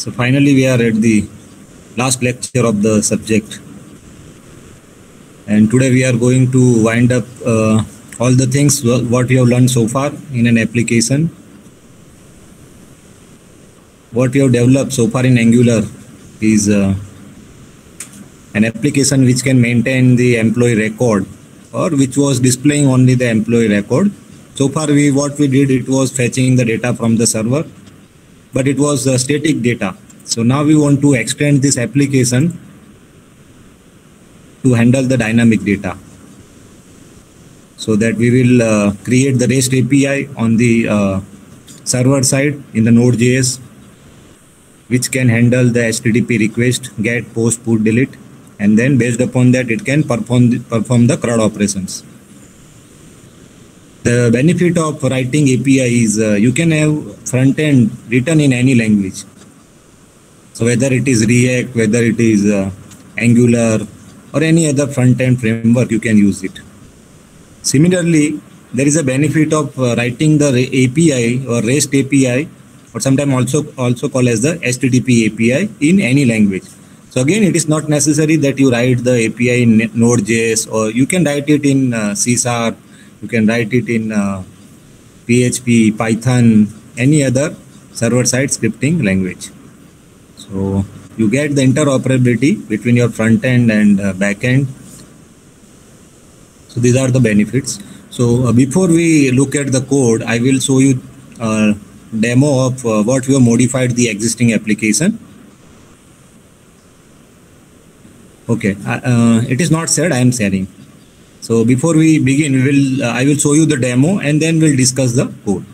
So finally, we are at the last lecture of the subject. And today we are going to wind up uh, all the things what we have learned so far in an application. What we have developed so far in Angular is uh, an application which can maintain the employee record or which was displaying only the employee record. So far we what we did it was fetching the data from the server but it was uh, static data. So now we want to extend this application to handle the dynamic data. So that we will uh, create the REST API on the uh, server side in the Node.js, which can handle the HTTP request, get, post, put, delete, and then based upon that, it can perform the, perform the CRUD operations. The benefit of writing API is uh, you can have front end written in any language. So whether it is React, whether it is uh, Angular or any other front end framework, you can use it. Similarly, there is a benefit of uh, writing the API or REST API or sometimes also also called as the HTTP API in any language. So again, it is not necessary that you write the API in Node.js or you can write it in uh, C Sharp you can write it in uh, PHP, Python, any other server-side scripting language. So you get the interoperability between your front end and uh, back end. So these are the benefits. So uh, before we look at the code, I will show you a demo of uh, what we have modified the existing application. Okay, uh, uh, it is not said, I am sharing. So before we begin, we will uh, I will show you the demo and then we'll discuss the code.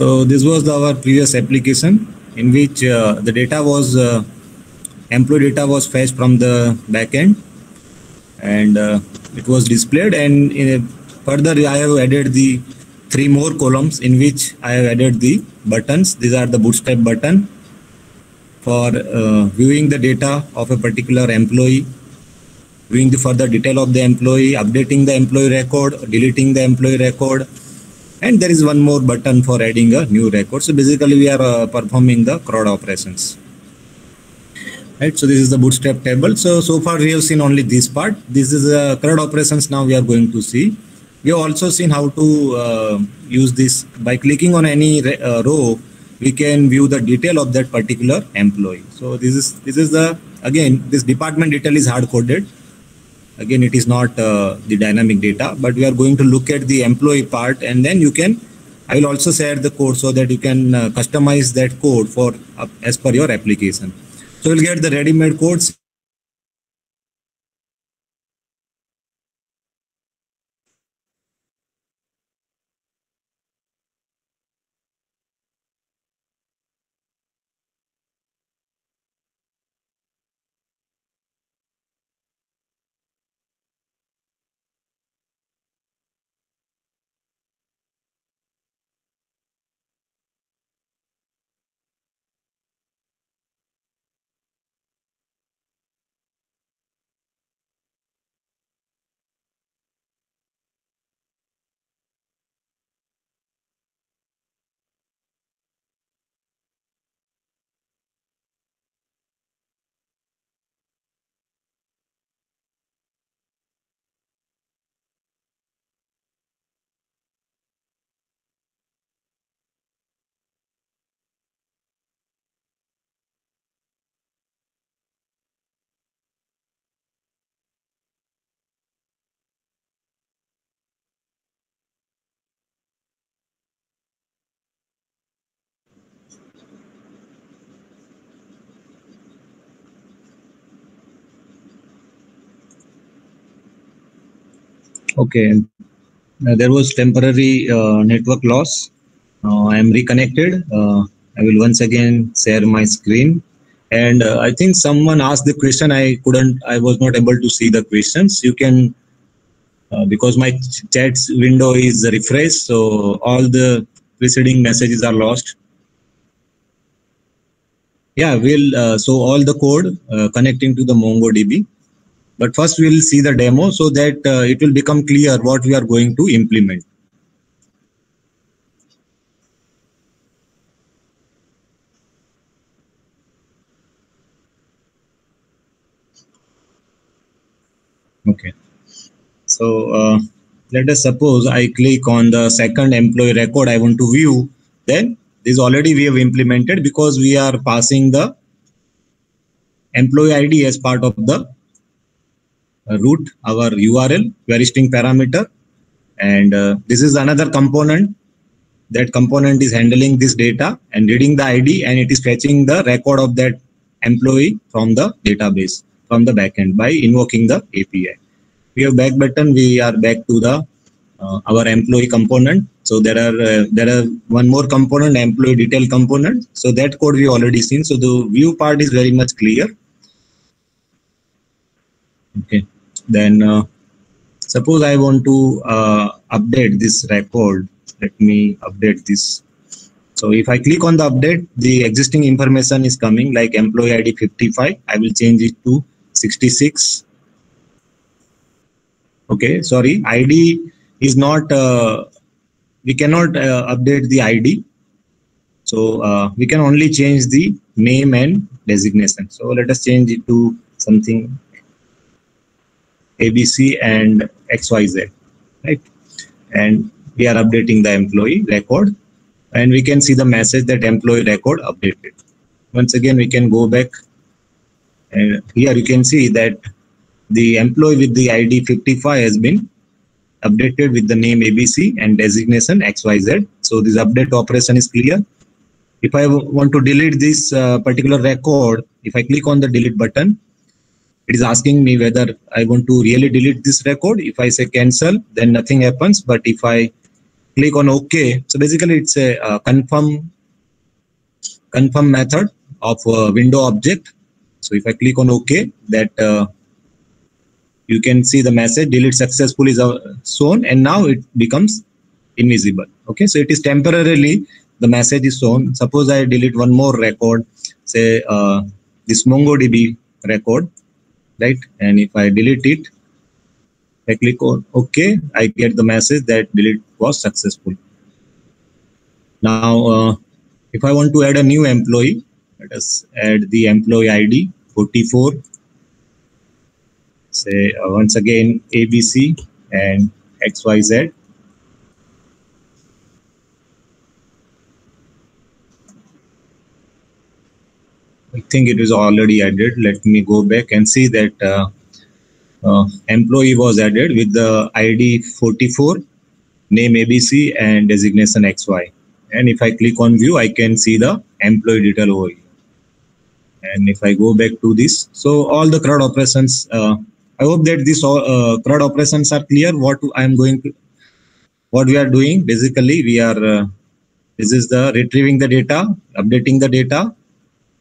So this was our previous application in which uh, the data was uh, employee data was fetched from the backend and uh, it was displayed and in further I have added the three more columns in which I have added the buttons. These are the bootstrap button for uh, viewing the data of a particular employee, viewing the further detail of the employee, updating the employee record, deleting the employee record, and there is one more button for adding a new record. So basically we are uh, performing the CRUD operations. Right? So this is the bootstrap table. So so far we have seen only this part. This is a uh, CRUD operations now we are going to see. We have also seen how to uh, use this. By clicking on any uh, row we can view the detail of that particular employee. So this is this is the again this department detail is hard coded again it is not uh, the dynamic data but we are going to look at the employee part and then you can i will also share the code so that you can uh, customize that code for uh, as per your application. So you'll get the ready-made codes Okay, uh, there was temporary uh, network loss. Uh, I am reconnected. I will once again share my screen. And I think someone asked the question. I couldn't, I was not able to see the questions. You can, uh, because my chat window is refreshed, so all the preceding messages are lost. Yeah, we'll, uh, so all the code uh, connecting to the MongoDB. But first we'll see the demo so that uh, it will become clear what we are going to implement. Okay. So uh, let us suppose I click on the second employee record I want to view. Then this already we have implemented because we are passing the employee ID as part of the route, our URL, query string parameter. And uh, this is another component. That component is handling this data and reading the ID and it is fetching the record of that employee from the database from the backend by invoking the API. We have back button. We are back to the uh, our employee component. So there are uh, there are one more component, employee detail component. So that code we already seen. So the view part is very much clear. Okay. Then uh, suppose I want to uh, update this record. Let me update this. So if I click on the update, the existing information is coming like employee ID 55. I will change it to 66 okay sorry. Id is not uh, we cannot uh, update the id so uh, we can only change the name and designation. So let us change it to something abc and xyz right and we are updating the employee record and we can see the message that employee record updated once again we can go back and here you can see that the employee with the ID 55 has been updated with the name ABC and designation XYZ. So this update operation is clear. If I want to delete this uh, particular record, if I click on the delete button, it is asking me whether I want to really delete this record. If I say cancel, then nothing happens. But if I click on OK, so basically it's a uh, confirm confirm method of a window object so if I click on OK, that uh, you can see the message delete successfully is uh, shown and now it becomes invisible. Okay, so it is temporarily the message is shown. Suppose I delete one more record, say uh, this MongoDB record, right? And if I delete it, I click on OK, I get the message that delete was successful. Now, uh, if I want to add a new employee, let us add the employee ID 44 say uh, once again ABC and XYZ I think it is already added. Let me go back and see that uh, uh, employee was added with the ID 44 name ABC and designation XY and if I click on view I can see the employee detail over here. And if I go back to this, so all the CRUD operations, uh, I hope that these uh, CRUD operations are clear. What I am going to, what we are doing, basically we are, uh, this is the retrieving the data, updating the data,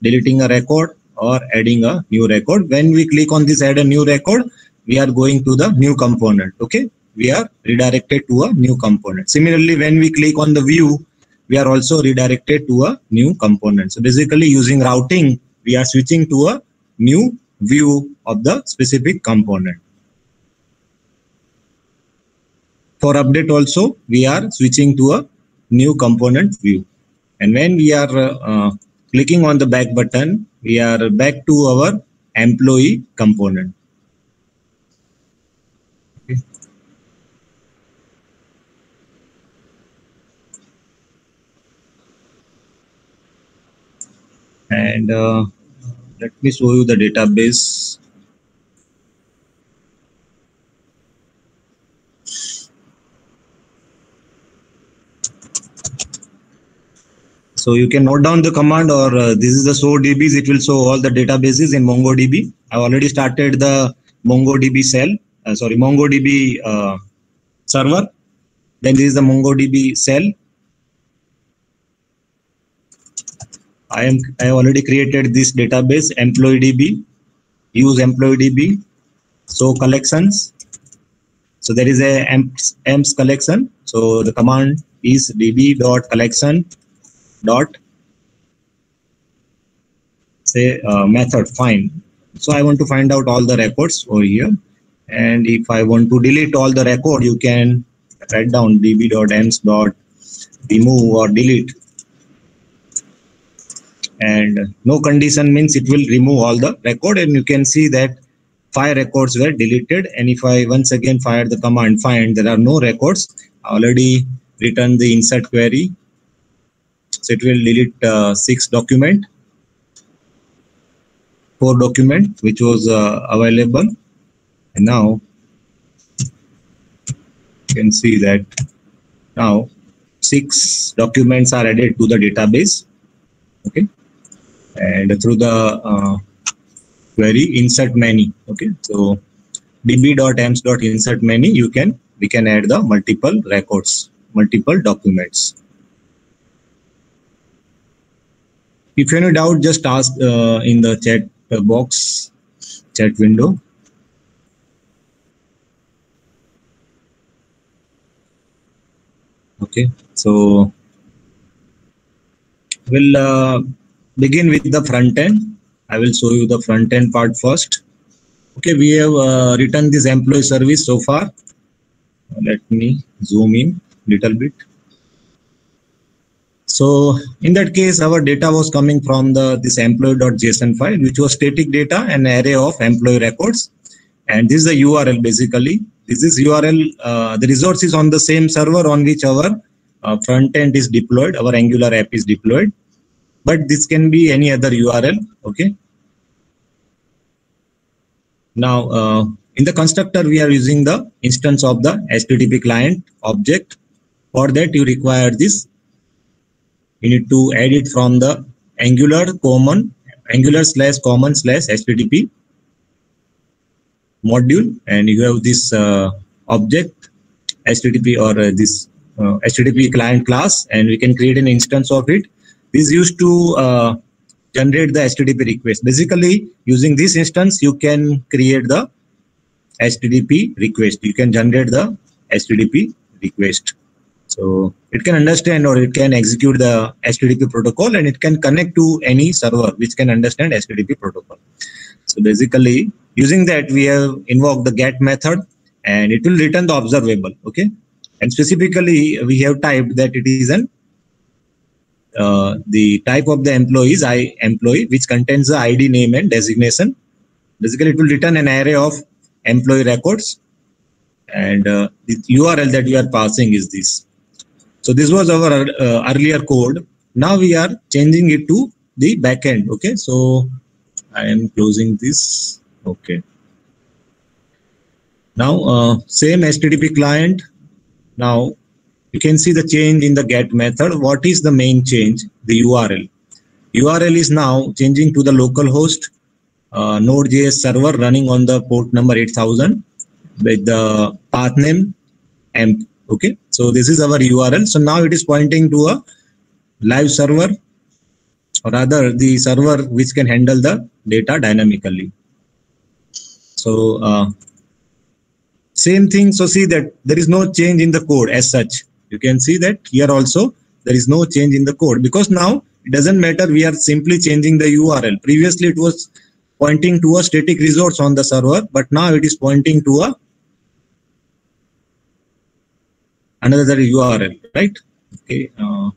deleting a record or adding a new record. When we click on this add a new record, we are going to the new component, okay? We are redirected to a new component. Similarly, when we click on the view, we are also redirected to a new component. So basically using routing, we are switching to a new view of the specific component. For update also, we are switching to a new component view. And when we are uh, clicking on the back button, we are back to our employee component. And uh, let me show you the database So you can note down the command or uh, this is the show DBs. It will show all the databases in MongoDB. I've already started the MongoDB shell, uh, sorry, MongoDB uh, server. Then this is the MongoDB shell. I am I have already created this database employee DB, use employee DB, so collections. So there is a EMPS, EMPS collection. So the command is db dot collection dot say uh, method find. So I want to find out all the records over here. And if I want to delete all the record, you can write down db dot dot remove or delete. And no condition means it will remove all the record. And you can see that five records were deleted. And if i once again fire the command find there are no records. I already written the insert query so it will delete uh, six document four document which was uh, available. And now you can see that now six documents are added to the database okay? And through the uh, query insert many okay? So db.emps.insert many you can we can add the multiple records multiple documents if you have any doubt just ask uh, in the chat box chat window. Okay so we'll uh, begin with the front end. I will show you the front end part first. Okay we have uh, written this employee service so far. Let me zoom in little bit so in that case our data was coming from the this employee.json file which was static data an array of employee records and this is the url basically this is url uh, the resource is on the same server on which our uh, front end is deployed our angular app is deployed but this can be any other URL. Okay. Now, uh, in the constructor, we are using the instance of the HTTP client object. For that, you require this. You need to add it from the Angular common Angular slash common slash HTTP module, and you have this uh, object HTTP or uh, this HTTP uh, client class, and we can create an instance of it this is used to uh, generate the HTTP request. Basically, using this instance, you can create the HTTP request. You can generate the HTTP request. So it can understand or it can execute the HTTP protocol and it can connect to any server which can understand HTTP protocol. So basically, using that, we have invoked the get method and it will return the observable. Okay. And specifically, we have typed that it is an uh, the type of the employee is I employee, which contains the ID name and designation. Basically, it will return an array of employee records, and uh, the URL that you are passing is this. So this was our uh, earlier code. Now we are changing it to the backend. Okay, so I am closing this. Okay. Now uh, same HTTP client. Now you can see the change in the get method. What is the main change? The URL. URL is now changing to the local host uh, Node.js server running on the port number 8000 with the path name emp. Okay, so this is our URL. So now it is pointing to a live server or rather the server which can handle the data dynamically. So uh, same thing. So see that there is no change in the code as such you can see that here also there is no change in the code because now it doesn't matter we are simply changing the url previously it was pointing to a static resource on the server but now it is pointing to a another url right okay uh.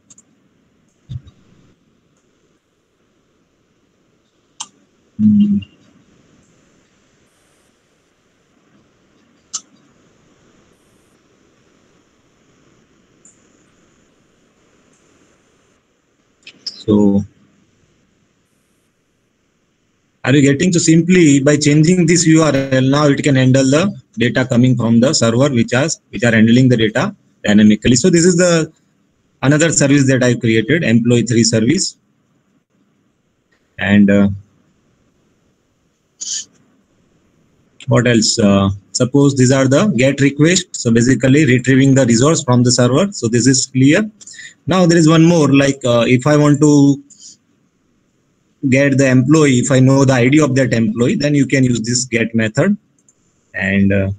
So are you getting to simply by changing this URL now it can handle the data coming from the server which has which are handling the data dynamically. So this is the another service that I created employee three service. And uh, what else? Uh, suppose these are the get request. So basically retrieving the resource from the server. So this is clear. Now there is one more like uh, if I want to get the employee, if I know the ID of that employee, then you can use this get method. And uh,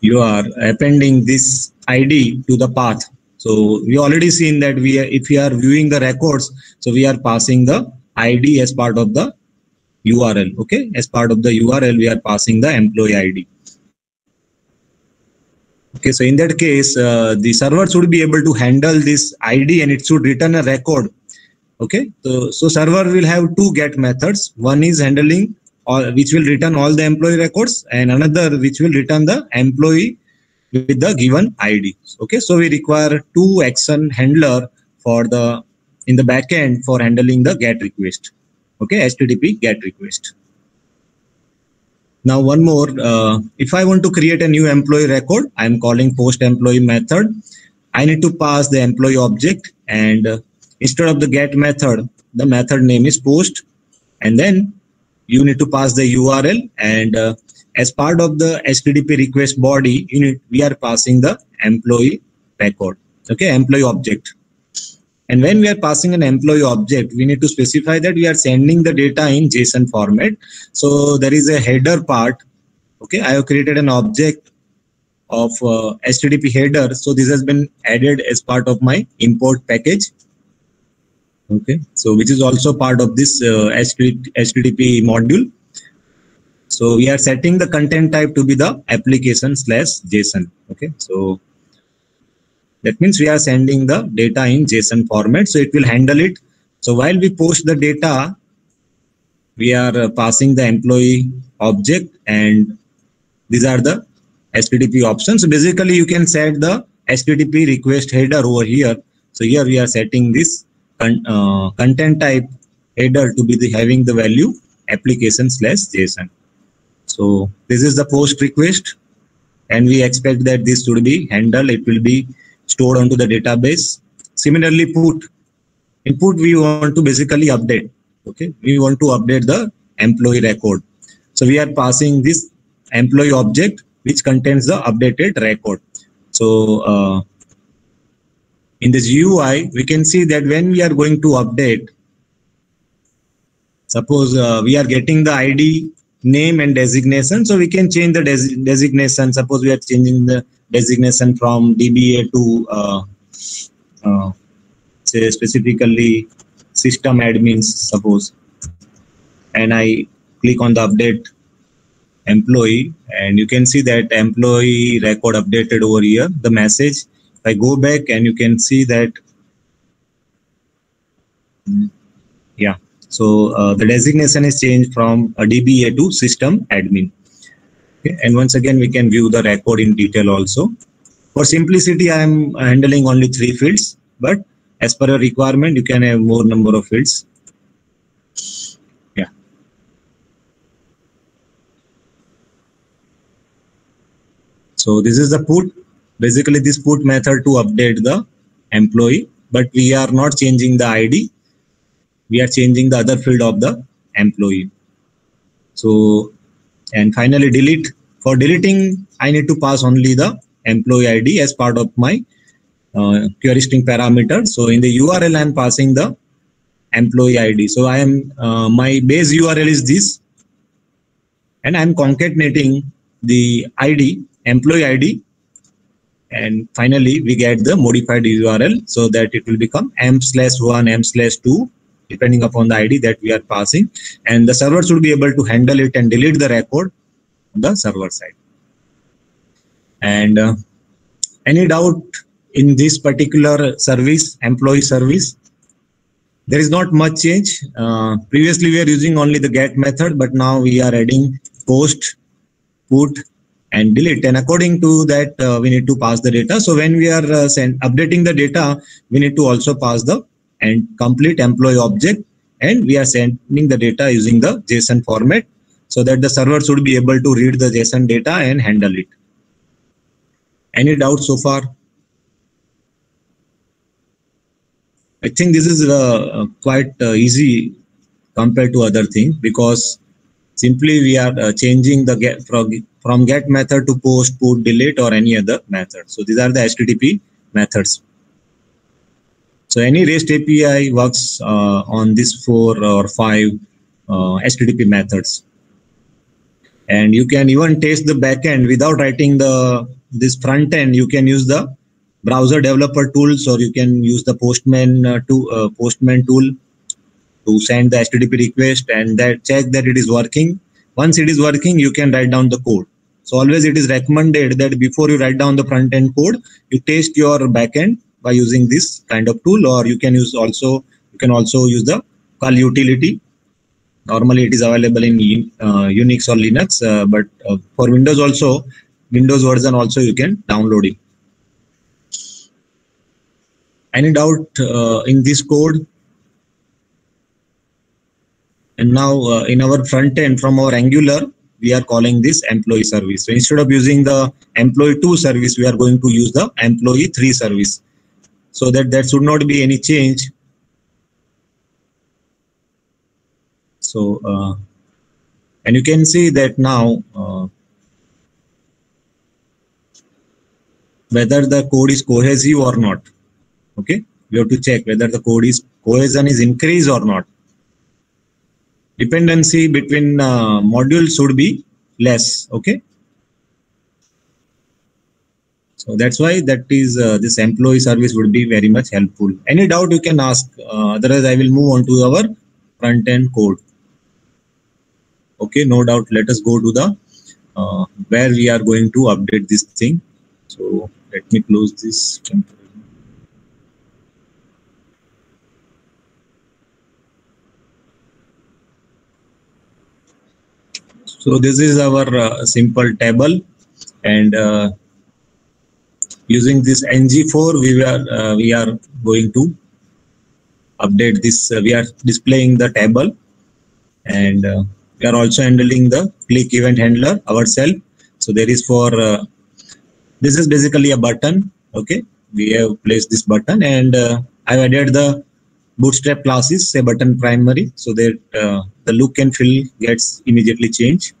you are appending this ID to the path. So we already seen that we are, if we are viewing the records, so we are passing the ID as part of the URL. Okay, as part of the URL, we are passing the employee ID. Okay, so in that case, uh, the server should be able to handle this ID and it should return a record. Okay, so, so server will have two get methods. One is handling which will return all the employee records and another which will return the employee with the given ID. Okay, so we require two action handler for the in the backend for handling the get request. Okay, HTTP get request. Now one more, uh, if I want to create a new employee record, I'm calling post employee method. I need to pass the employee object and uh, instead of the get method, the method name is post and then you need to pass the URL and uh, as part of the HTTP request body, need, we are passing the employee record, okay, employee object. And when we are passing an employee object, we need to specify that we are sending the data in JSON format. So there is a header part. Okay, I have created an object of uh, HTTP header. So this has been added as part of my import package. Okay, so which is also part of this uh, HTTP module. So we are setting the content type to be the application slash JSON. Okay, so that means we are sending the data in JSON format. So it will handle it. So while we post the data, we are uh, passing the employee object and these are the HTTP options. So basically you can set the HTTP request header over here. So here we are setting this con uh, content type header to be the, having the value application slash JSON. So this is the post request and we expect that this should be handled. It will be stored onto the database. Similarly, put input we want to basically update. Okay, we want to update the employee record. So we are passing this employee object which contains the updated record. So uh, in this UI, we can see that when we are going to update, suppose uh, we are getting the ID name and designation. So we can change the des designation. Suppose we are changing the designation from DBA to uh, uh, say specifically system admins suppose and I click on the update employee and you can see that employee record updated over here the message if I go back and you can see that yeah so uh, the designation is changed from a DBA to system admin Okay. And once again, we can view the record in detail also. For simplicity, I am handling only three fields, but as per a requirement, you can have more number of fields. Yeah. So this is the put. Basically, this put method to update the employee, but we are not changing the ID. We are changing the other field of the employee. So and finally delete for deleting i need to pass only the employee id as part of my uh, query string parameter so in the url i'm passing the employee id so i am uh, my base url is this and i'm concatenating the id employee id and finally we get the modified url so that it will become m slash 1 m slash 2 depending upon the ID that we are passing. And the server should be able to handle it and delete the record on the server side. And uh, any doubt in this particular service, employee service? There is not much change. Uh, previously, we are using only the get method, but now we are adding post, put, and delete. And according to that, uh, we need to pass the data. So when we are uh, send, updating the data, we need to also pass the and complete employee object and we are sending the data using the JSON format so that the server should be able to read the JSON data and handle it. Any doubts so far? I think this is uh, quite uh, easy compared to other things because simply we are uh, changing the get from, from get method to post, put, delete or any other method. So these are the HTTP methods. So any REST API works uh, on these four or five uh, HTTP methods. And you can even test the backend without writing the this front end. You can use the browser developer tools, or you can use the Postman uh, to uh, Postman tool to send the HTTP request and that check that it is working. Once it is working, you can write down the code. So always it is recommended that before you write down the front end code, you test your backend by using this kind of tool, or you can use also you can also use the curl utility. Normally it is available in uh, unix or linux uh, but uh, for windows also windows version also you can download it. Any doubt uh, in this code? And now uh, in our front end from our angular we are calling this employee service so instead of using the employee 2 service we are going to use the employee 3 service so that there should not be any change So, uh, and you can see that now uh, whether the code is cohesive or not. Okay, we have to check whether the code is cohesion is increased or not. Dependency between uh, modules should be less. Okay. So that's why that is uh, this employee service would be very much helpful. Any doubt you can ask. Uh, otherwise, I will move on to our front end code okay no doubt let us go to the uh, where we are going to update this thing so let me close this so this is our uh, simple table and uh, using this ngFor we are uh, we are going to update this we are displaying the table and we are also handling the click event handler ourselves. So there is for uh, this is basically a button okay? We have placed this button and uh, i've added the bootstrap classes say button primary. So that uh, the look and feel gets immediately changed.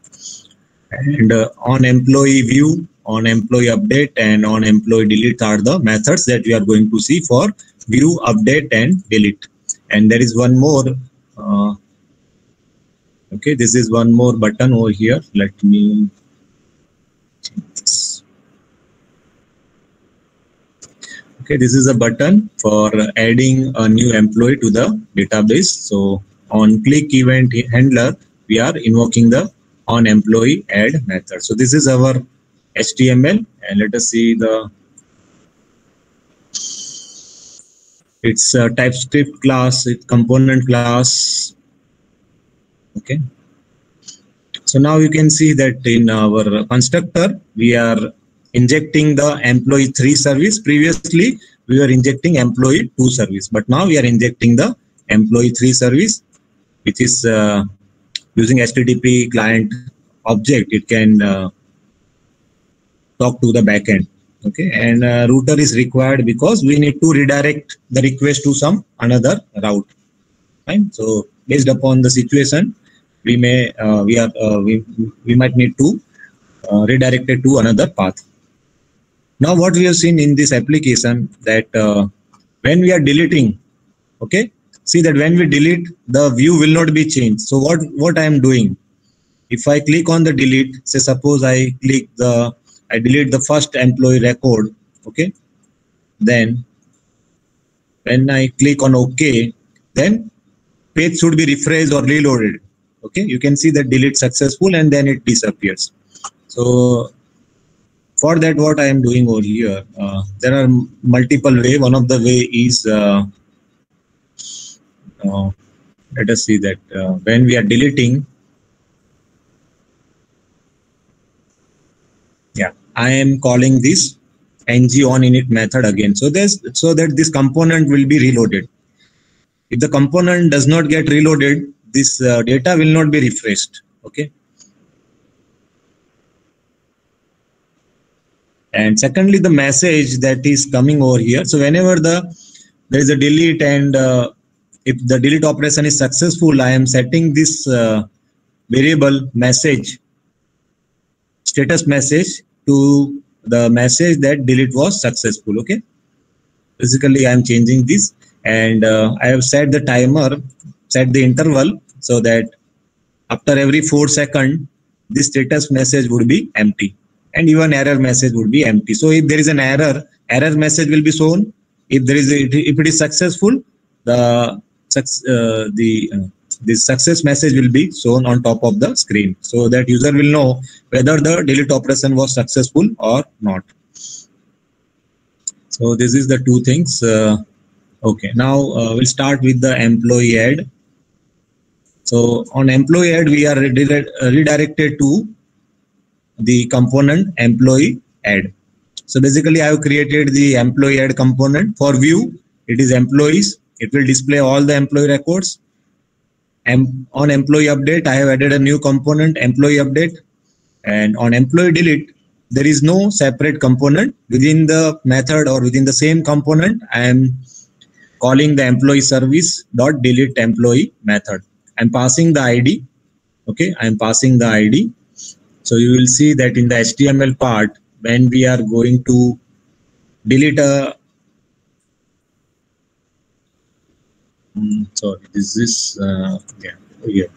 And uh, on employee view on employee update and on employee delete are the methods that we are going to see for view update and delete. And there is one more uh, okay this is one more button over here. Let me okay this is a button for adding a new employee to the database. So on click event handler we are invoking the on employee add method. So this is our html and let us see the it's a typescript class it's component class. Okay. So now you can see that in our constructor we are injecting the employee 3 service. Previously we were injecting employee 2 service but now we are injecting the employee 3 service which is uh, using http client object it can uh, talk to the backend okay? And uh, router is required because we need to redirect the request to some another route right so based upon the situation we may uh, we are uh, we, we might need to uh, redirect it to another path now what we have seen in this application that uh, when we are deleting okay? See that when we delete the view will not be changed. So what what i am doing? If i click on the delete say suppose i click the i delete the first employee record okay? Then when i click on ok then page should be refreshed or reloaded okay? You can see that delete successful and then it disappears. So for that what i am doing over here uh, there are multiple way. One of the way is uh, uh, let us see that uh, when we are deleting yeah i am calling this ng on init method again. So there's so that this component will be reloaded. If the component does not get reloaded this uh, data will not be refreshed. Okay and secondly the message that is coming over here. So whenever the there is a delete and uh, if the delete operation is successful i am setting this uh, variable message status message to the message that delete was successful okay? Basically i am changing this and uh, I have set the timer, set the interval so that after every four second, this status message would be empty and even error message would be empty. So if there is an error, error message will be shown. If there is a, if it is successful, the uh, the uh, the success message will be shown on top of the screen so that user will know whether the delete operation was successful or not. So this is the two things. Uh, okay, now uh, we'll start with the employee add. So on employee add, we are redirected to the component employee add. So basically I have created the employee add component for view. It is employees. It will display all the employee records. And on employee update, I have added a new component employee update. And on employee delete, there is no separate component within the method or within the same component. I am calling the employee service dot delete employee method. I'm passing the ID. Okay, I'm passing the ID so you will see that in the HTML part, when we are going to delete a um, sorry, this is uh, yeah, yeah.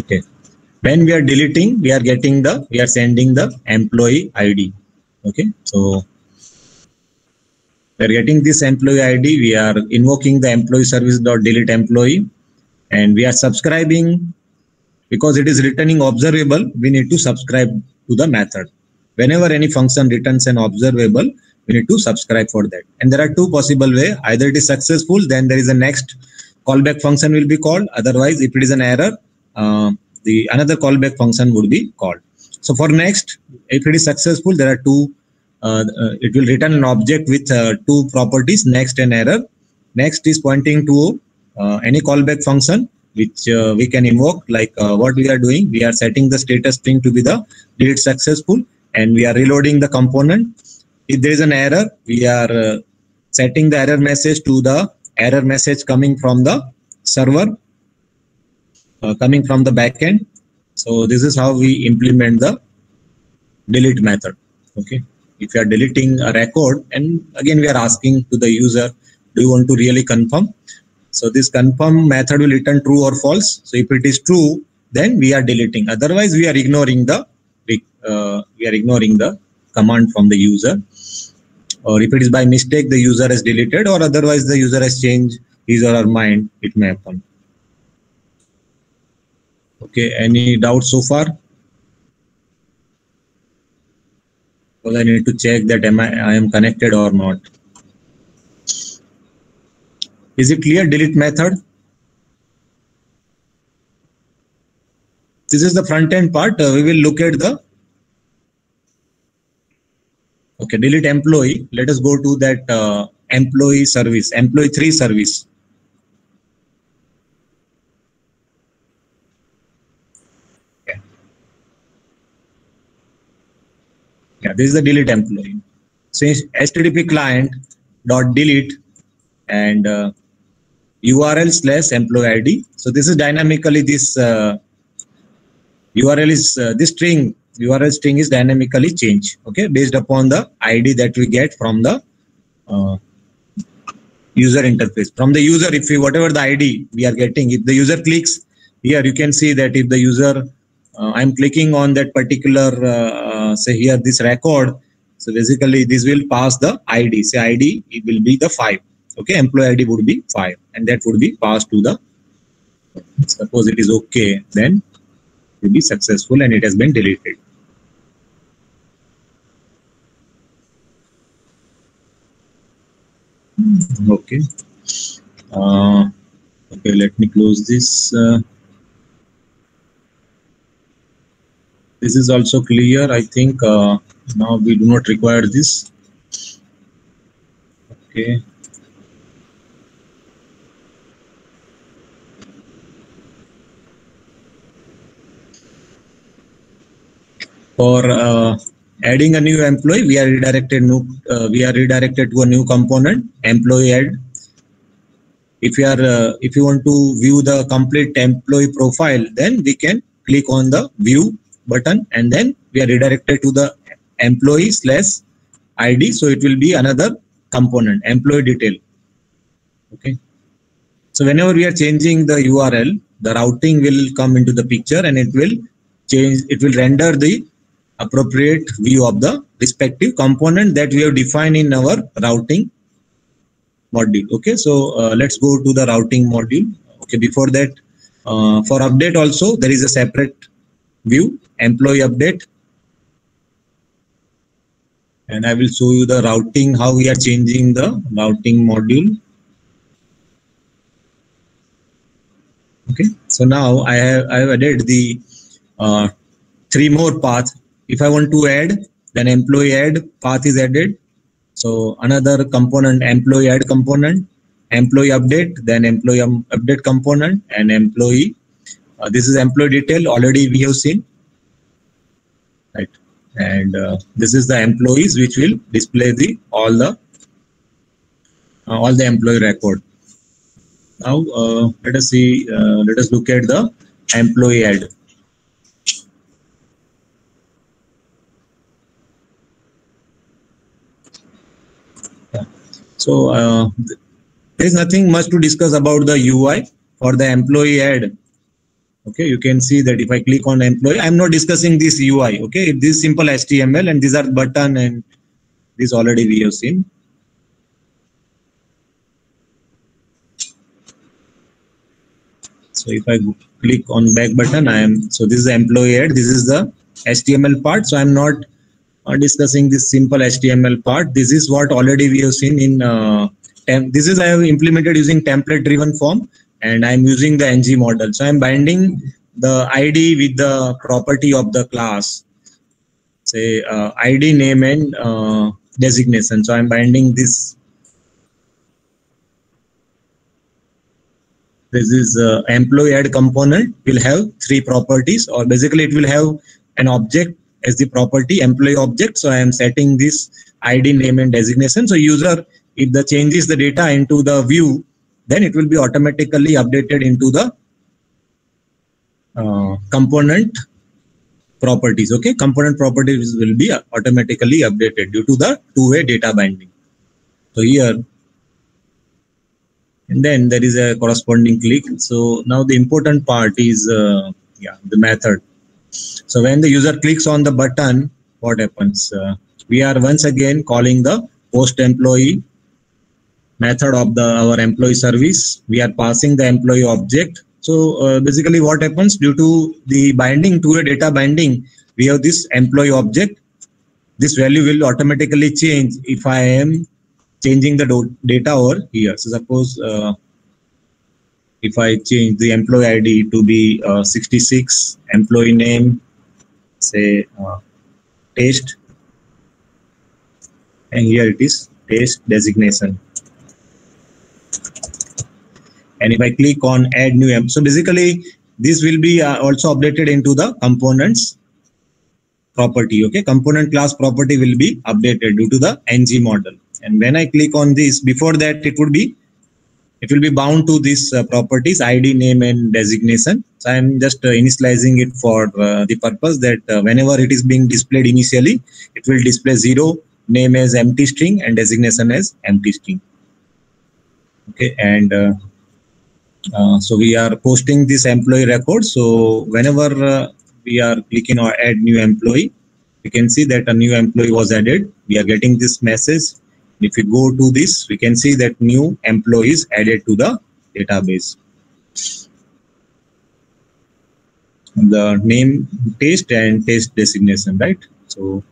Okay. When we are deleting, we are getting the we are sending the employee ID. Okay, so we are getting this employee ID. We are invoking the employee service dot delete employee, and we are subscribing because it is returning observable, we need to subscribe to the method. Whenever any function returns an observable, we need to subscribe for that. And there are two possible way. Either it is successful, then there is a next callback function will be called. Otherwise, if it is an error, uh, the another callback function would be called. So for next, if it is successful, there are two. Uh, uh, it will return an object with uh, two properties, next and error. Next is pointing to uh, any callback function which uh, we can invoke like uh, what we are doing we are setting the status string to be the delete successful and we are reloading the component. If there is an error we are uh, setting the error message to the error message coming from the server uh, coming from the backend. So this is how we implement the delete method okay? If you are deleting a record and again we are asking to the user do you want to really confirm so this confirm method will return true or false. So if it is true, then we are deleting. Otherwise, we are ignoring the uh, we are ignoring the command from the user. Or if it is by mistake, the user has deleted, or otherwise the user has changed his or her mind, it may happen. Okay, any doubts so far? Well, I need to check that am I, I am connected or not. Is it clear delete method? This is the front end part. Uh, we will look at the okay delete employee. Let us go to that uh, employee service, employee three service. Yeah. this is the delete employee. So HTTP client dot delete and uh, URL slash employee ID. So this is dynamically this uh, URL is uh, this string URL string is dynamically changed. Okay, based upon the ID that we get from the uh, user interface. From the user, if we whatever the ID we are getting, if the user clicks here, you can see that if the user uh, I'm clicking on that particular uh, say here this record. So basically this will pass the ID. Say ID it will be the five okay employee id would be 5 and that would be passed to the suppose it is okay then it will be successful and it has been deleted. Okay. Uh, okay let me close this uh, this is also clear i think uh, now we do not require this. Okay for uh, adding a new employee we are redirected new uh, we are redirected to a new component employee add. If you are uh, if you want to view the complete employee profile then we can click on the view button and then we are redirected to the employee slash id so it will be another component employee detail. Okay. So whenever we are changing the url the routing will come into the picture and it will change it will render the appropriate view of the respective component that we have defined in our routing module okay so uh, let's go to the routing module okay before that uh, for update also there is a separate view employee update and I will show you the routing, how we are changing the routing module. Okay, so now I have I have added the uh, three more paths. If I want to add, then employee add path is added. So another component, employee add component, employee update, then employee um, update component, and employee. Uh, this is employee detail already we have seen. Right and uh, this is the employees which will display the all the uh, all the employee record now uh, let us see uh, let us look at the employee add so uh, there is nothing much to discuss about the ui for the employee add. Okay you can see that if i click on employee i'm not discussing this ui okay? This simple html and these are button and this already we have seen. So if i click on back button i am so this is the employee add this is the html part so i'm not discussing this simple html part this is what already we have seen in uh, this is i have implemented using template driven form and I'm using the ngModel. So I'm binding the ID with the property of the class, say uh, ID name and uh, designation. So I'm binding this. This is uh, employee add component will have three properties or basically it will have an object as the property employee object. So I am setting this ID name and designation. So user, if the changes the data into the view, then it will be automatically updated into the uh, component properties. Okay? Component properties will be automatically updated due to the two-way data binding. So here and then there is a corresponding click. So now the important part is uh, yeah the method so when the user clicks on the button what happens uh, we are once again calling the post employee method of the our employee service. We are passing the employee object. So uh, basically what happens due to the binding to a data binding, we have this employee object. This value will automatically change if I am changing the data over here. So suppose uh, if I change the employee ID to be uh, 66, employee name, say uh, taste, and here it is taste designation and if I click on add new so basically this will be uh, also updated into the components property. Okay, component class property will be updated due to the ngModel. And when I click on this, before that it would be it will be bound to these uh, properties id name and designation so i'm just uh, initializing it for uh, the purpose that uh, whenever it is being displayed initially it will display zero name as empty string and designation as empty string okay and uh, uh, so we are posting this employee record. So whenever we are clicking or add new employee, we can see that a new employee was added. We are getting this message. If we go to this, we can see that new employee is added to the database. The name taste and taste designation, right? So,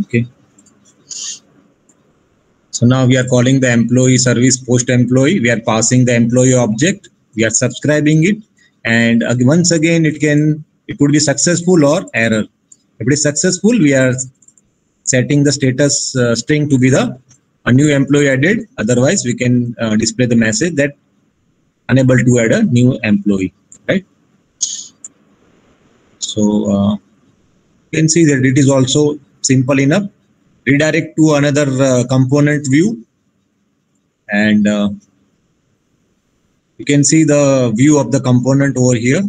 okay. So now we are calling the employee service post employee. We are passing the employee object. We are subscribing it. And uh, once again, it can, it could be successful or error. If it is successful, we are setting the status uh, string to be the a new employee added. Otherwise, we can uh, display the message that unable to add a new employee, right? So uh, you can see that it is also simple enough redirect to another uh, component view and uh, you can see the view of the component over here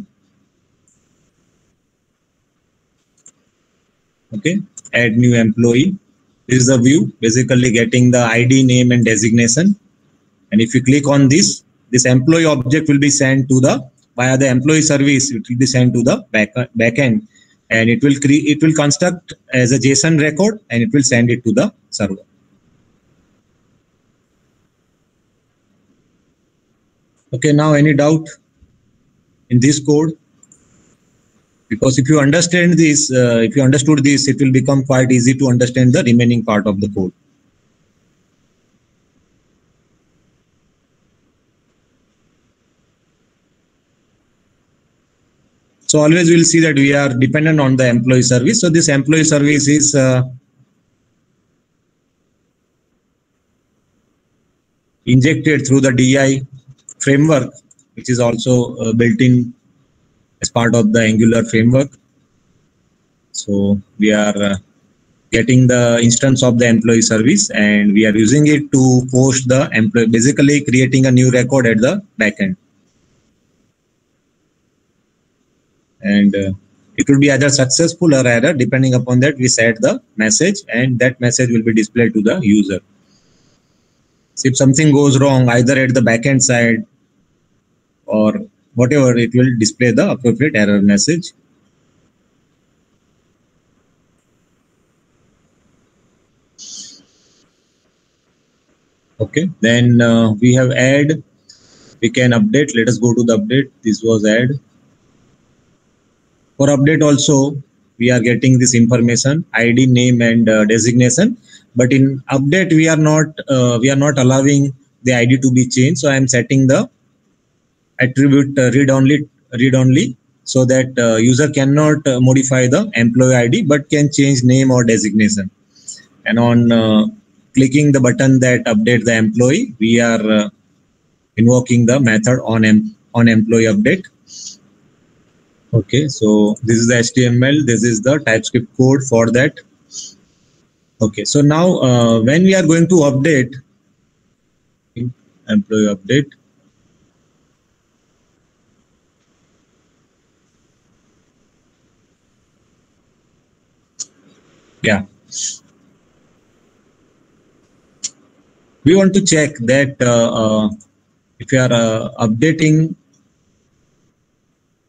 okay add new employee This is the view, basically getting the ID, name, and designation. And if you click on this, this employee object will be sent to the via the employee service. It will be sent to the back backend, and it will create it will construct as a JSON record, and it will send it to the server. Okay, now any doubt in this code? Because if you understand this, uh, if you understood this, it will become quite easy to understand the remaining part of the code. So always we'll see that we are dependent on the employee service. So this employee service is uh, injected through the DI framework, which is also uh, built in as part of the Angular framework. So we are uh, getting the instance of the employee service and we are using it to post the employee, basically creating a new record at the backend. And uh, it will be either successful or error depending upon that we set the message and that message will be displayed to the user. So if something goes wrong either at the backend side or whatever, it will display the appropriate error message. Okay, then uh, we have add, we can update. Let us go to the update. This was add. For update also, we are getting this information, ID, name, and uh, designation but in update we are not uh, we are not allowing the id to be changed so i am setting the attribute uh, read only read only so that uh, user cannot uh, modify the employee id but can change name or designation. And on uh, clicking the button that update the employee we are uh, invoking the method on em on employee update. Okay so this is the html this is the typescript code for that. Okay, so now uh, when we are going to update employee update, yeah, we want to check that uh, uh, if you are uh, updating,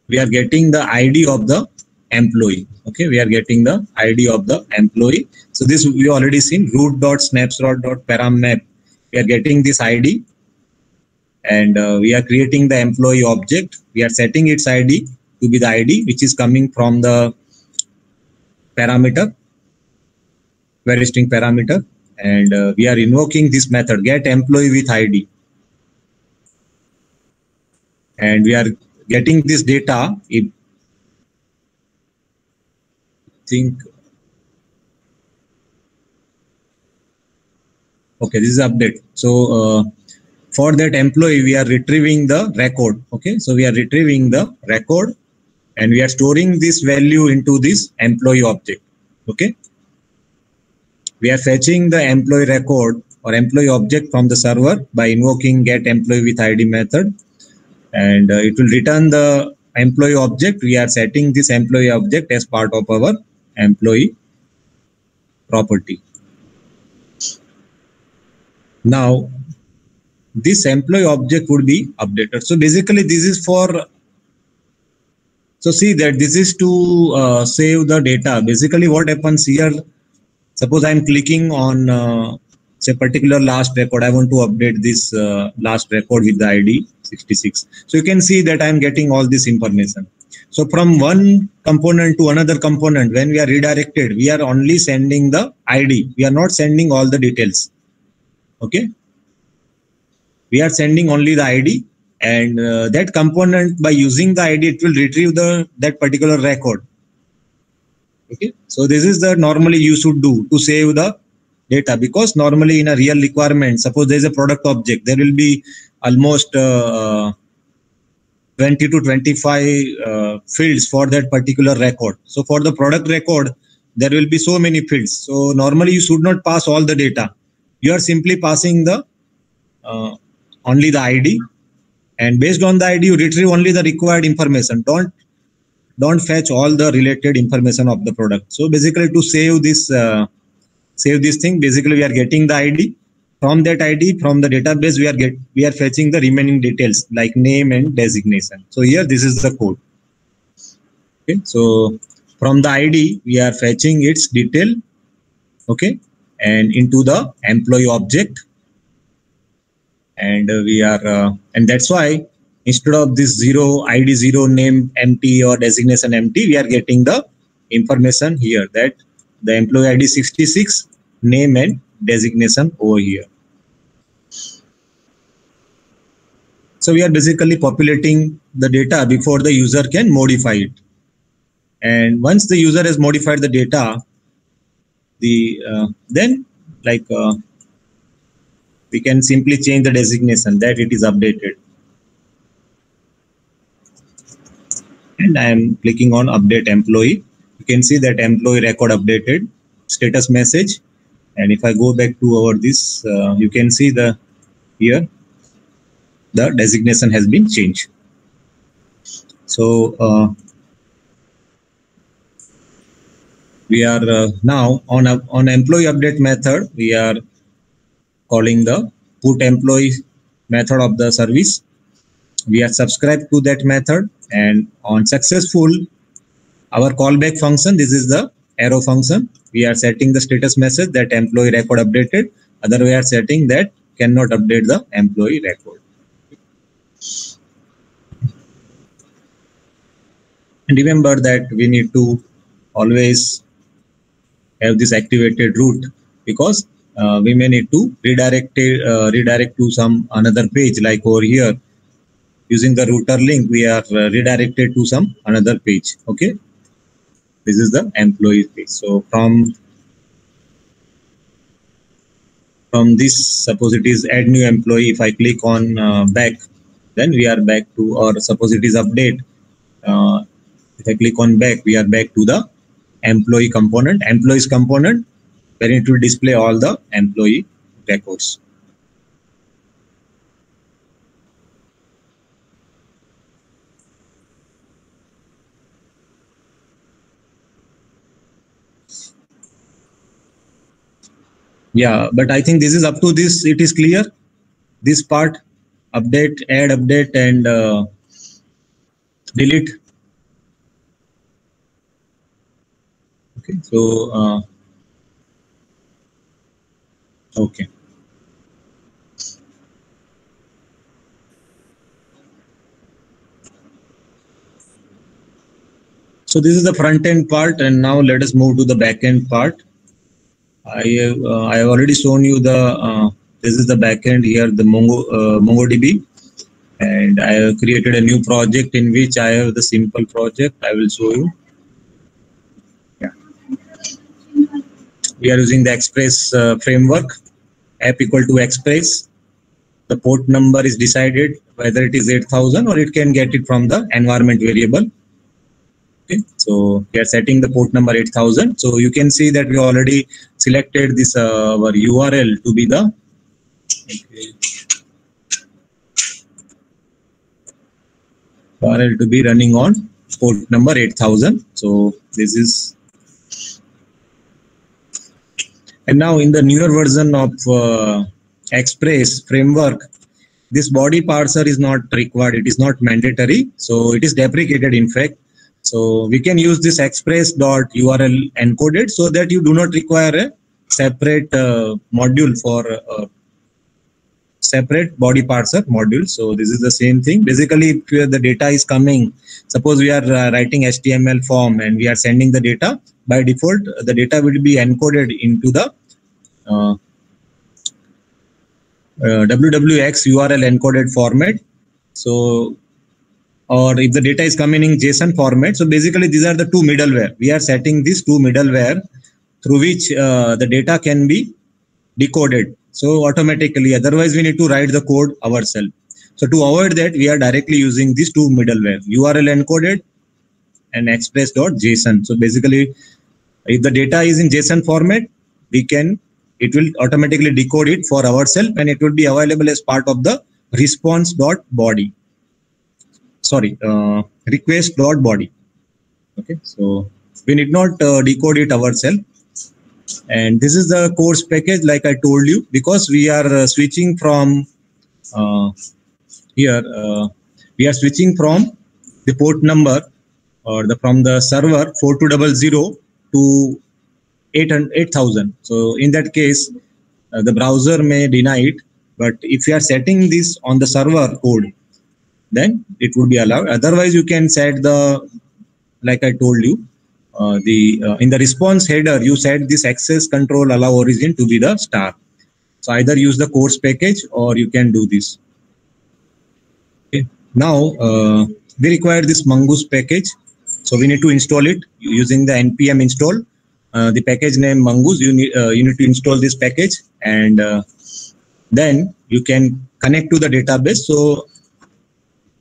we are getting the ID of the employee. Okay we are getting the id of the employee. So this we already seen route dot snapshot dot param map. We are getting this id and uh, we are creating the employee object. We are setting its id to be the id which is coming from the parameter query string parameter. And uh, we are invoking this method. Get employee with id and we are getting this data if think okay this is update. So uh, for that employee we are retrieving the record. Okay so we are retrieving the record and we are storing this value into this employee object. Okay we are fetching the employee record or employee object from the server by invoking get employee with id method and uh, it will return the employee object we are setting this employee object as part of our employee property. Now, this employee object would be updated. So basically this is for, so see that this is to uh, save the data. Basically what happens here, suppose I'm clicking on uh, say particular last record. I want to update this uh, last record with the ID 66. So you can see that I'm getting all this information. So from one component to another component, when we are redirected, we are only sending the ID. We are not sending all the details. Okay. We are sending only the ID and uh, that component by using the ID, it will retrieve the that particular record. Okay. So this is the normally you should do to save the data because normally in a real requirement, suppose there is a product object, there will be almost uh, 20 to 25 uh, fields for that particular record. So for the product record, there will be so many fields. So normally you should not pass all the data. You are simply passing the uh, only the ID and based on the ID you retrieve only the required information. Don't don't fetch all the related information of the product. So basically to save this uh, save this thing. Basically, we are getting the ID. From that ID, from the database, we are get we are fetching the remaining details like name and designation. So here, this is the code. Okay, so from the ID, we are fetching its detail. Okay, and into the employee object, and we are uh, and that's why instead of this zero ID zero name empty or designation empty, we are getting the information here that the employee ID 66 name and designation over here. So we are basically populating the data before the user can modify it. And once the user has modified the data, the uh, then like uh, we can simply change the designation that it is updated. And I am clicking on update employee. You can see that employee record updated status message and if I go back to our this, uh, you can see the here the designation has been changed. So uh, we are uh, now on a, on employee update method. We are calling the put employee method of the service. We are subscribed to that method and on successful our callback function. This is the arrow function. We are setting the status message that employee record updated. Other we are setting that cannot update the employee record. And remember that we need to always have this activated route because uh, we may need to redirect uh, redirect to some another page like over here using the router link we are uh, redirected to some another page okay? This is the employee page. So from from this suppose it is add new employee if i click on uh, back then we are back to or suppose it is update. Uh, if i click on back we are back to the employee component. Employees component where it will display all the employee records yeah but i think this is up to this it is clear. This part update add update and uh, delete. Okay so uh, okay. So this is the front end part and now let us move to the back end part I have, uh, I have already shown you the uh, this is the backend here the Mongo uh, MongoDB. And I have created a new project in which I have the simple project I will show you. Yeah we are using the Express uh, framework app equal to Express. The port number is decided whether it is 8000 or it can get it from the environment variable. Okay so we are setting the port number 8000 so you can see that we already selected this uh, our url to be the okay, url to be running on port number 8000 so this is and now in the newer version of uh, express framework this body parser is not required. It is not mandatory. So it is deprecated in fact so we can use this express dot URL encoded so that you do not require a separate uh, module for uh, separate body parser module. So this is the same thing. Basically, if the data is coming, suppose we are uh, writing HTML form and we are sending the data, by default, the data will be encoded into the uh, uh, WWX URL encoded format. So or if the data is coming in JSON format. So basically, these are the two middleware. We are setting these two middleware through which uh, the data can be decoded. So automatically, otherwise we need to write the code ourselves. So to avoid that, we are directly using these two middleware, URL encoded and express.json. So basically, if the data is in JSON format, we can, it will automatically decode it for ourselves and it will be available as part of the response.body sorry uh, request dot body. Okay so we need not uh, decode it ourselves. And this is the cors package like i told you because we are uh, switching from uh, here uh, we are switching from the port number or the from the server 4200 to 8000 so in that case uh, the browser may deny it but if you are setting this on the server code then it would be allowed. Otherwise you can set the like i told you uh, the uh, in the response header you set this access control allow origin to be the star. So either use the cors package or you can do this. Okay. Now uh, we require this mongoose package. So we need to install it using the npm install. Uh, the package name mongoose you need uh, you need to install this package and uh, then you can connect to the database. So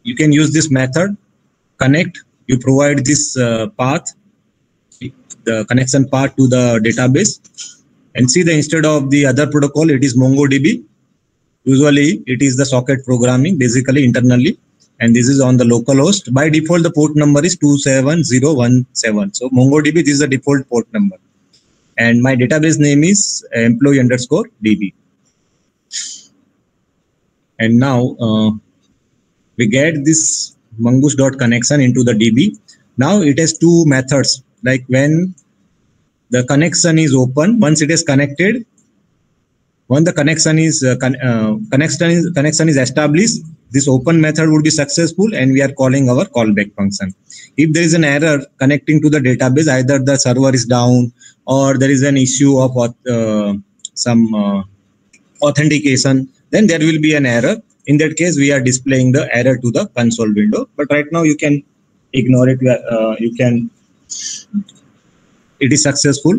you can use this method. Connect. You provide this path the connection part to the database. And see the instead of the other protocol it is mongodb. Usually it is the socket programming basically internally. And this is on the local host by default the port number is 27017 so mongodb this is the default port number. And my database name is employee underscore db and now uh, we get this mongoose dot connection into the db now it has two methods. Like when the connection is open once it is connected when the connection is uh, con uh, connection is connection is established this open method would be successful and we are calling our callback function. If there is an error connecting to the database either the server is down or there is an issue of uh, some uh, authentication then there will be an error in that case we are displaying the error to the console window but right now you can ignore it. Uh, you can it is successful.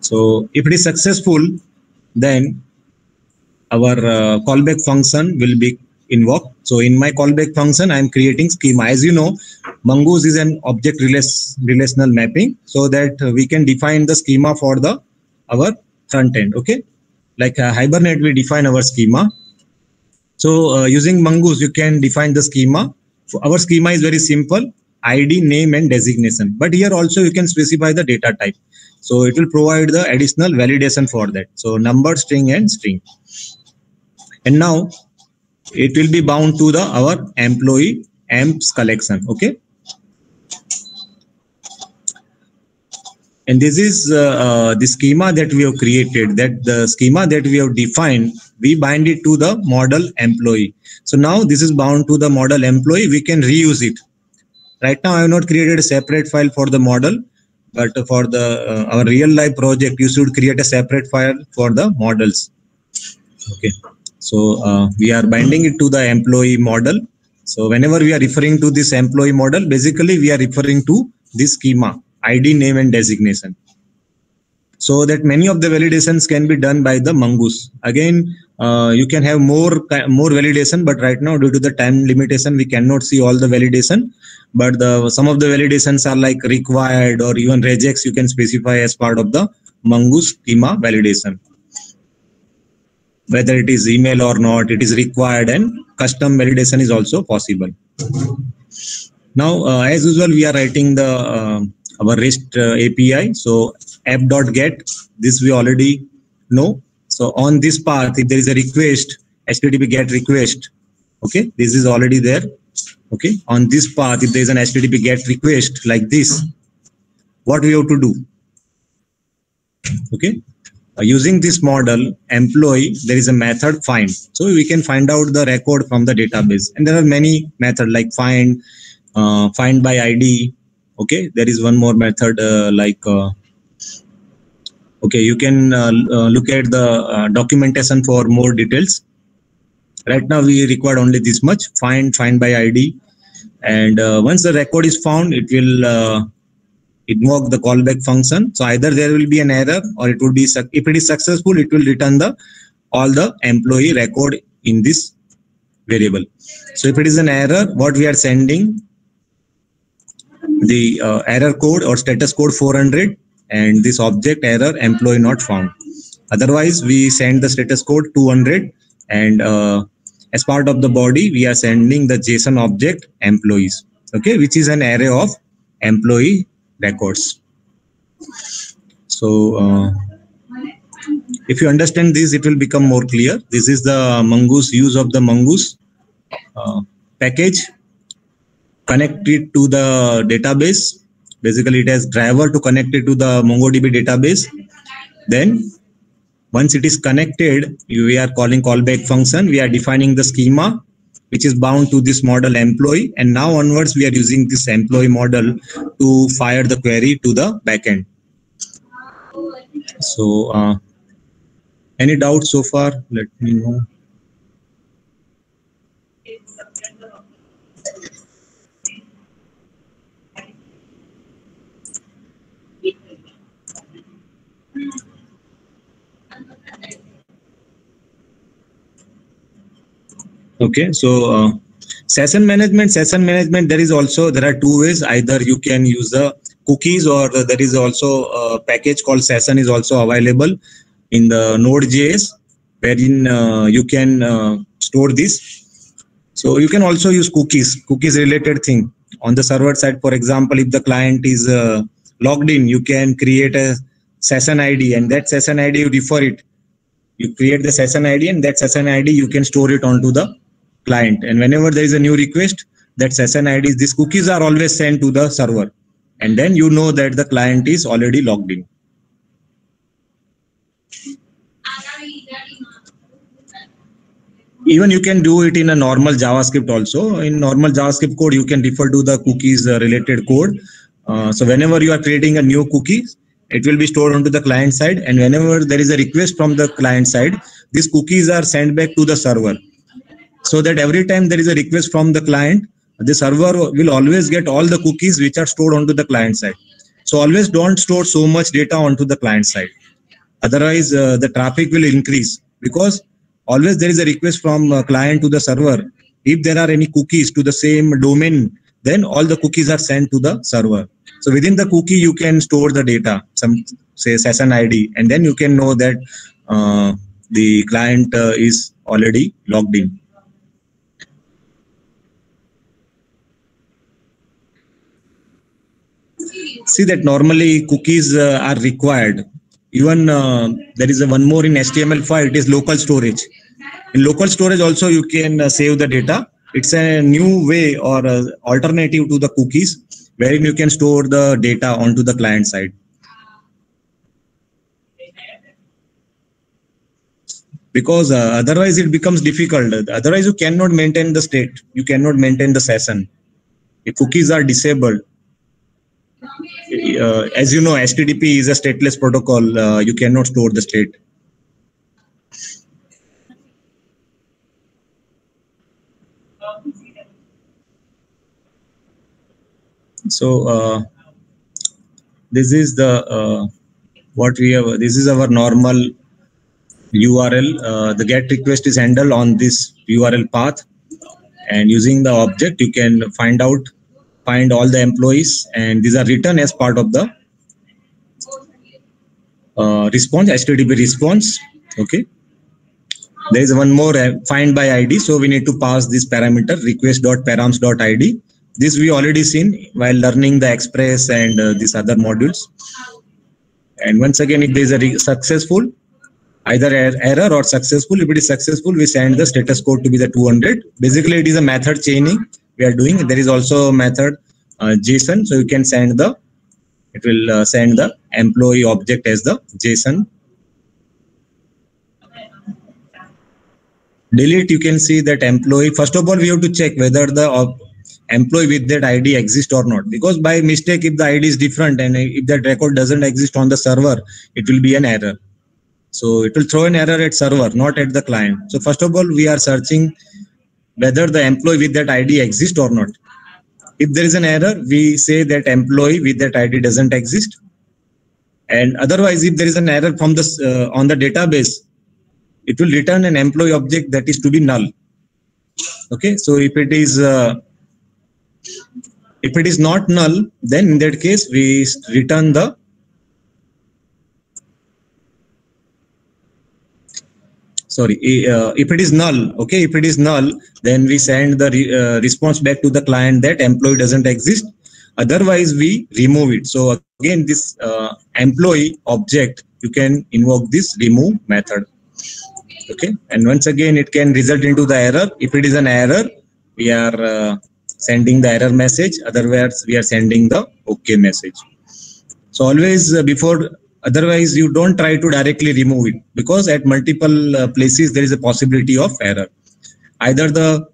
So if it is successful then our uh, callback function will be invoked. So in my callback function i am creating schema. As you know mongoose is an object relational mapping so that we can define the schema for the our front end okay? Like uh, hibernate we define our schema so uh, using mongoose you can define the schema. So our schema is very simple. Id name and designation. But here also you can specify the data type. So it will provide the additional validation for that. So number string and string. And now it will be bound to the our employee amps collection. Okay and this is uh, uh, the schema that we have created that the schema that we have defined we bind it to the model employee. So now this is bound to the model employee. We can reuse it. Right now, I have not created a separate file for the model, but for the uh, our real life project, you should create a separate file for the models. Okay, so uh, we are binding it to the employee model. So whenever we are referring to this employee model, basically we are referring to this schema, ID, name, and designation. So that many of the validations can be done by the mongoose. Again uh, you can have more more validation but right now due to the time limitation we cannot see all the validation. But the some of the validations are like required or even regex you can specify as part of the mongoose schema validation. Whether it is email or not it is required and custom validation is also possible. Now uh, as usual we are writing the uh, our rest uh, api so app.get this we already know. So on this path if there is a request http get request okay this is already there okay. On this path if there is an http get request like this what we have to do okay. Uh, using this model employee there is a method find. So we can find out the record from the database. And there are many methods like find uh, find by id okay there is one more method uh, like uh, okay you can uh, look at the documentation for more details. Right now we require only this much find find by id and uh, once the record is found it will uh, invoke the callback function. So either there will be an error or it will be if it is successful it will return the all the employee record in this variable. So if it is an error what we are sending the uh, error code or status code 400 and this object error employee not found. Otherwise, we send the status code 200 and uh, as part of the body, we are sending the JSON object employees, okay, which is an array of employee records. So uh, if you understand this, it will become more clear. This is the Mongoose use of the Mongoose uh, package. Connect it to the database. Basically, it has driver to connect it to the MongoDB database. Then once it is connected, we are calling callback function. We are defining the schema, which is bound to this model employee. And now onwards, we are using this employee model to fire the query to the backend. So uh, any doubts so far? Let me know. Okay, so uh, session management, session management, there is also, there are two ways. Either you can use the cookies or there is also a package called session is also available in the node.js wherein uh, you can uh, store this. So you can also use cookies, cookies related thing on the server side. For example, if the client is uh, logged in, you can create a session ID and that session ID you refer it. You create the session ID and that session ID you can store it onto the client. And whenever there is a new request, that session IDs, these cookies are always sent to the server. And then you know that the client is already logged in. Even you can do it in a normal JavaScript also. In normal JavaScript code, you can refer to the cookies uh, related code. Uh, so whenever you are creating a new cookie, it will be stored onto the client side. And whenever there is a request from the client side, these cookies are sent back to the server so that every time there is a request from the client, the server will always get all the cookies which are stored onto the client side. So always don't store so much data onto the client side. Otherwise, uh, the traffic will increase because always there is a request from a client to the server. If there are any cookies to the same domain, then all the cookies are sent to the server. So within the cookie, you can store the data, some say session ID, and then you can know that uh, the client uh, is already logged in. See that normally cookies uh, are required. Even uh, there is a one more in HTML5, it is local storage. In local storage also you can uh, save the data. It's a new way or alternative to the cookies wherein you can store the data onto the client side. because uh, otherwise it becomes difficult otherwise you cannot maintain the state you cannot maintain the session if cookies are disabled uh, as you know, HTTP is a stateless protocol. Uh, you cannot store the state. So uh, this is the uh, what we have. This is our normal URL. Uh, the GET request is handled on this URL path, and using the object, you can find out find all the employees and these are written as part of the uh, response http response okay? There is one more uh, find by id so we need to pass this parameter request.params.id this we already seen while learning the express and uh, these other modules. And once again if there is a successful either er error or successful if it is successful we send the status code to be the 200 basically it is a method chaining we are doing. There is also a method uh, json. So you can send the it will uh, send the employee object as the json. Delete you can see that employee. First of all we have to check whether the employee with that id exists or not. Because by mistake if the id is different and if that record doesn't exist on the server it will be an error. So it will throw an error at server not at the client. So first of all we are searching whether the employee with that ID exists or not. If there is an error, we say that employee with that ID doesn't exist. And otherwise, if there is an error from the uh, on the database, it will return an employee object that is to be null. Okay, so if it is uh, if it is not null, then in that case we return the sorry uh, if it is null okay if it is null then we send the re, uh, response back to the client that employee doesn't exist otherwise we remove it so again this uh, employee object you can invoke this remove method. Okay, and once again, it can result into the error. If it is an error, we are uh, sending the error message. Otherwise, we are sending the OK message. So always uh, before, otherwise you don't try to directly remove it because at multiple uh, places there is a possibility of error. Either the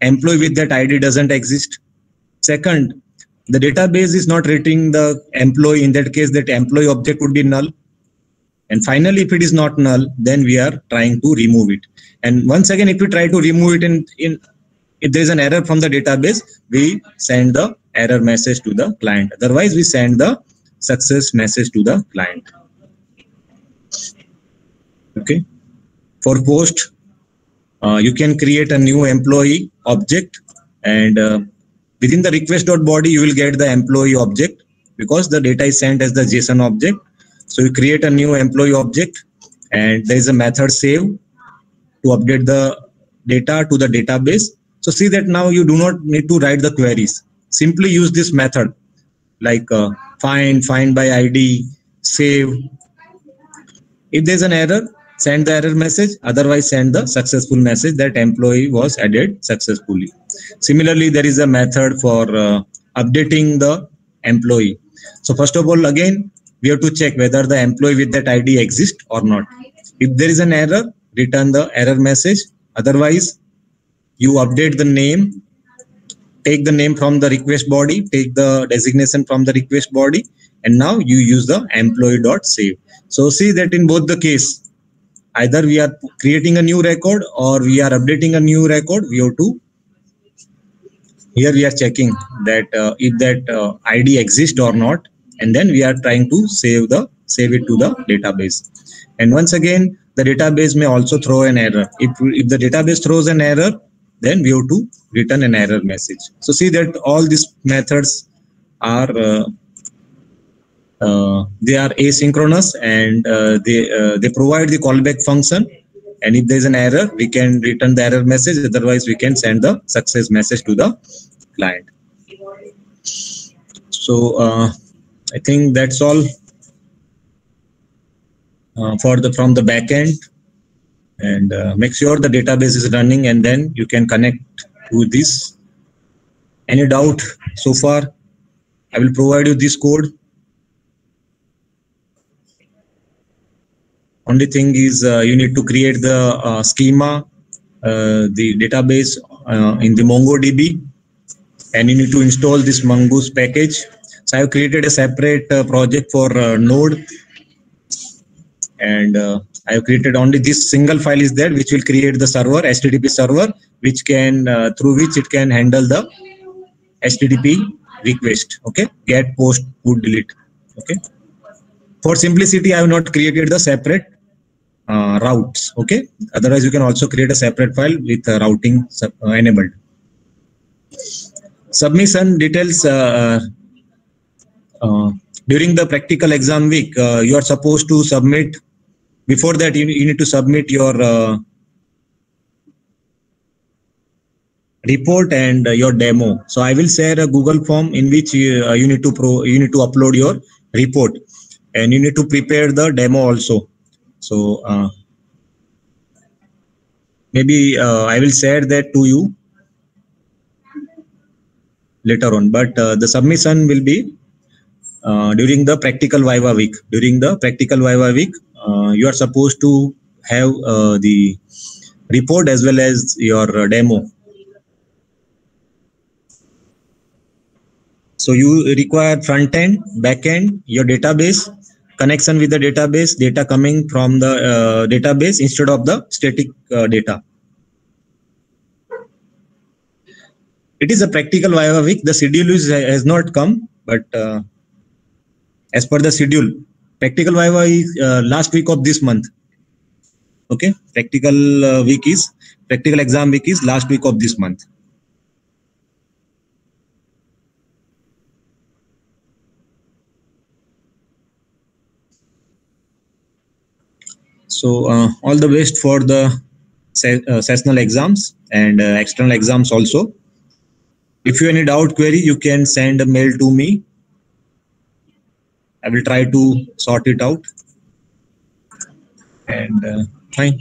employee with that ID doesn't exist. Second, the database is not returning the employee. In that case, that employee object would be null. And finally, if it is not null, then we are trying to remove it. And once again, if we try to remove it in, in if there is an error from the database, we send the error message to the client. Otherwise, we send the success message to the client. Okay. For post, uh, you can create a new employee object and uh, within the request.body, you will get the employee object because the data is sent as the JSON object. So you create a new employee object and there is a method save to update the data to the database. So see that now you do not need to write the queries. Simply use this method like uh, find, find by ID, save. If there's an error, send the error message. Otherwise, send the successful message that employee was added successfully. Similarly, there is a method for uh, updating the employee. So first of all, again, we have to check whether the employee with that ID exists or not. If there is an error, return the error message. Otherwise, you update the name, take the name from the request body, take the designation from the request body, and now you use the employee.save. So see that in both the case, either we are creating a new record or we are updating a new record, we have to here we are checking that uh, if that uh, id exists or not and then we are trying to save the save it to the database and once again the database may also throw an error if, if the database throws an error then we have to return an error message. So see that all these methods are uh, uh, they are asynchronous and uh, they uh, they provide the callback function. And if there is an error we can return the error message. Otherwise we can send the success message to the client. So uh, i think that's all uh, for the from the backend and uh, make sure the database is running and then you can connect to this. Any doubt so far? I will provide you this code. Only thing is uh, you need to create the uh, schema uh, the database uh, in the mongodb. And you need to install this mongoose package. So i have created a separate uh, project for node and i have created only this single file is there which will create the server http server which can through which it can handle the http request. Okay? Get post put delete. Okay? For simplicity i have not created the separate uh, routes. Okay? Otherwise you can also create a separate file with uh, routing uh, enabled. Submission details uh, uh, during the practical exam week uh, you are supposed to submit before that you, you need to submit your report and your demo. So i will share a google form in which you, you need to pro you need to upload your report. And you need to prepare the demo also. So uh, maybe uh, i will share that to you later on. But uh, the submission will be uh, during the practical viva week. During the practical viva week uh, you are supposed to have uh, the report as well as your demo. So you require front end back end your database connection with the database data coming from the uh, database instead of the static uh, data. It is a practical viva week the schedule is, has not come but uh, as per the schedule practical viva is uh, last week of this month. Okay? Practical uh, week is practical exam week is last week of this month. So uh, all the best for the se- uh, sessional exams and uh, external exams also. If you any doubt query you can send a mail to me I will try to sort it out and uh, fine.